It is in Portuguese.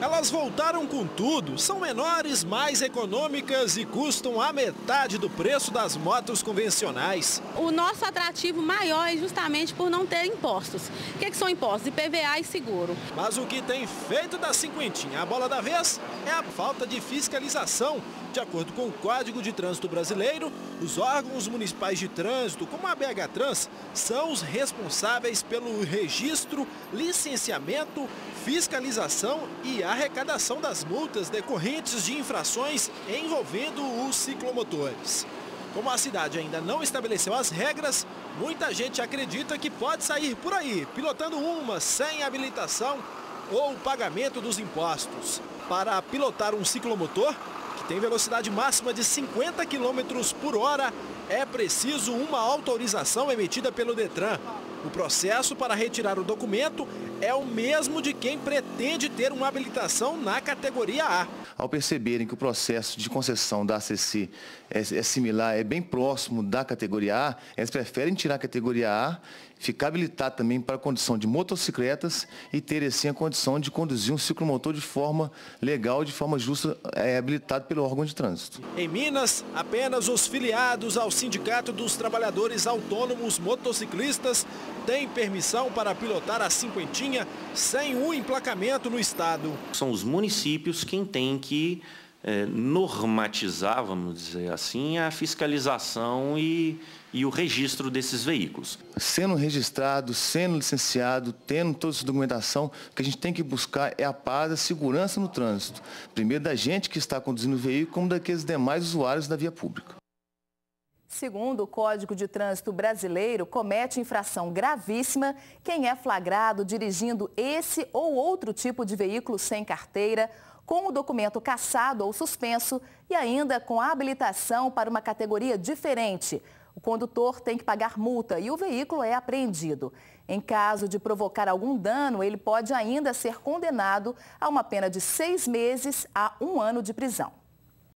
Elas voltaram com tudo, são menores, mais econômicas e custam a metade do preço das motos convencionais. O nosso atrativo maior é justamente por não ter impostos. O que, que são impostos? IPVA e seguro. Mas o que tem feito da cinquentinha a bola da vez é a falta de fiscalização. De acordo com o Código de Trânsito Brasileiro, os órgãos municipais de trânsito, como a BH Trans, são os responsáveis pelo registro, licenciamento, fiscalização e arrecadação das multas decorrentes de infrações envolvendo os ciclomotores. Como a cidade ainda não estabeleceu as regras, muita gente acredita que pode sair por aí, pilotando uma sem habilitação ou pagamento dos impostos. Para pilotar um ciclomotor, que tem velocidade máxima de 50 km por hora, é preciso uma autorização emitida pelo Detran. O processo para retirar o documento é o mesmo de quem pretende ter uma habilitação na categoria A. Ao perceberem que o processo de concessão da ACC é, é similar, é bem próximo da categoria A, eles preferem tirar a categoria A, ficar habilitado também para a condição de motocicletas e ter assim a condição de conduzir um ciclomotor de forma legal, de forma justa, é, habilitado pelo órgão de trânsito. Em Minas, apenas os filiados ao Sindicato dos Trabalhadores Autônomos Motociclistas têm permissão para pilotar a cinquentinha sem um emplacamento no estado. São os municípios quem tem que é, normatizar, vamos dizer assim, a fiscalização e, e o registro desses veículos. Sendo registrado, sendo licenciado, tendo toda essa documentação, o que a gente tem que buscar é a paz, a segurança no trânsito. Primeiro da gente que está conduzindo o veículo, como daqueles demais usuários da via pública. Segundo o Código de Trânsito Brasileiro, comete infração gravíssima quem é flagrado dirigindo esse ou outro tipo de veículo sem carteira, com o documento cassado ou suspenso e ainda com habilitação para uma categoria diferente. O condutor tem que pagar multa e o veículo é apreendido. Em caso de provocar algum dano, ele pode ainda ser condenado a uma pena de seis meses a um ano de prisão.